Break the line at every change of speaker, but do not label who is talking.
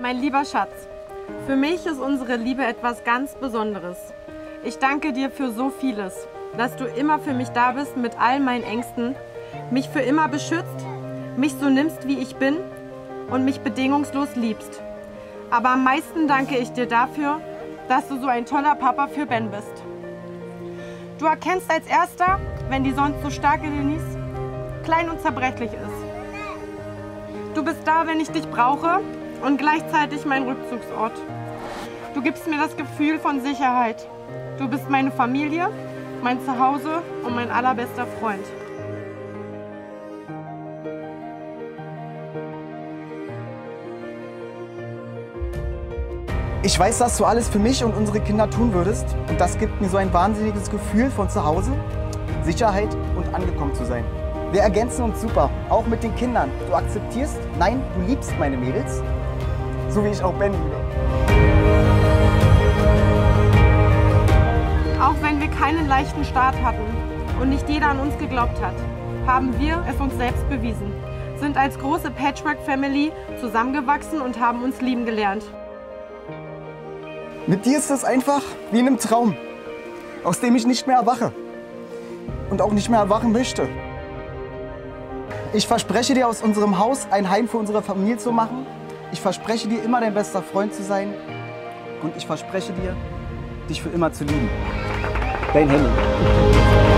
Mein lieber Schatz, für mich ist unsere Liebe etwas ganz Besonderes. Ich danke dir für so vieles, dass du immer für mich da bist mit all meinen Ängsten, mich für immer beschützt, mich so nimmst, wie ich bin und mich bedingungslos liebst. Aber am meisten danke ich dir dafür, dass du so ein toller Papa für Ben bist. Du erkennst als erster, wenn die sonst so starke Denise klein und zerbrechlich ist. Du bist da, wenn ich dich brauche und gleichzeitig mein Rückzugsort. Du gibst mir das Gefühl von Sicherheit. Du bist meine Familie, mein Zuhause und mein allerbester Freund.
Ich weiß, dass du alles für mich und unsere Kinder tun würdest. Und das gibt mir so ein wahnsinniges Gefühl von zu Hause, Sicherheit und angekommen zu sein. Wir ergänzen uns super, auch mit den Kindern. Du akzeptierst, nein, du liebst meine Mädels, so wie ich auch Ben liebe.
Auch wenn wir keinen leichten Start hatten und nicht jeder an uns geglaubt hat, haben wir es uns selbst bewiesen, sind als große Patchwork-Family zusammengewachsen und haben uns lieben gelernt.
Mit dir ist es einfach wie in einem Traum, aus dem ich nicht mehr erwache und auch nicht mehr erwachen möchte. Ich verspreche dir, aus unserem Haus ein Heim für unsere Familie zu machen. Ich verspreche dir, immer dein bester Freund zu sein. Und ich verspreche dir, dich für immer zu lieben. Dein Henning.